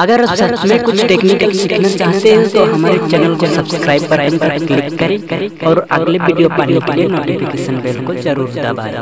अगर सच में कुछ टेक्निकल सीखना चाहते हैं तो, तो हमारे चैनल को सब्सक्राइब बटन पर क्लिक करें और अगले वीडियो पाने के लिए नोटिफिकेशन बेल को ज़रूर दबाएँ।